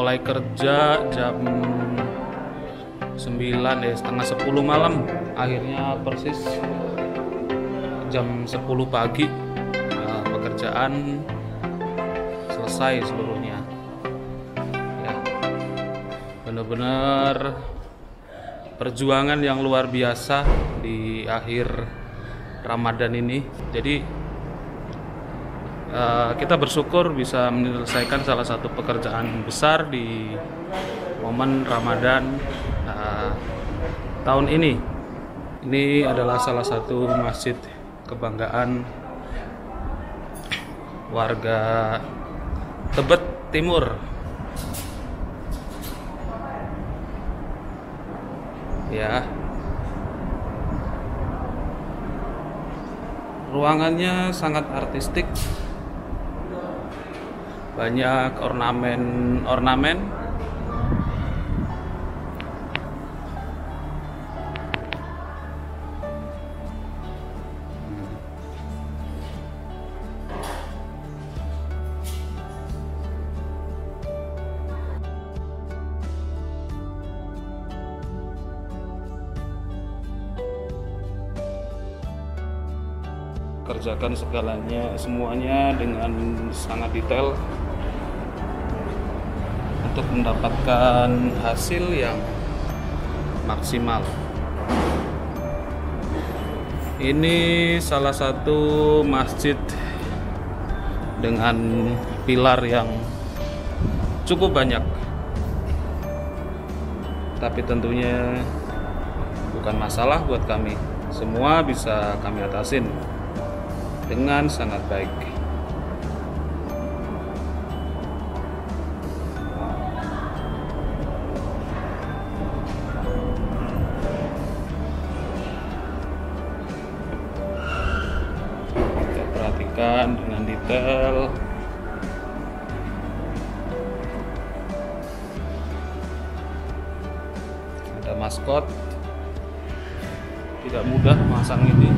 mulai kerja jam 9 ya setengah 10 malam. Akhirnya persis jam 10 pagi nah, pekerjaan selesai seluruhnya. Ya benar-benar perjuangan yang luar biasa di akhir Ramadan ini. Jadi eh, kita bersyukur bisa menyelesaikan salah satu pekerjaan besar di momen Ramadan eh, tahun ini. Ini adalah salah satu masjid kebanggaan warga Tebet Timur. Ya. Ruangannya sangat artistik banyak ornamen ornamen. Kerjakan segalanya semuanya dengan sangat detail untuk mendapatkan hasil yang maksimal. Ini salah satu masjid dengan pilar yang cukup banyak. Tapi tentunya bukan masalah buat kami semua bisa kami atasin dengan sangat baik. Perhatikan dengan detail. Ada maskot. Tidak mudah masang ini.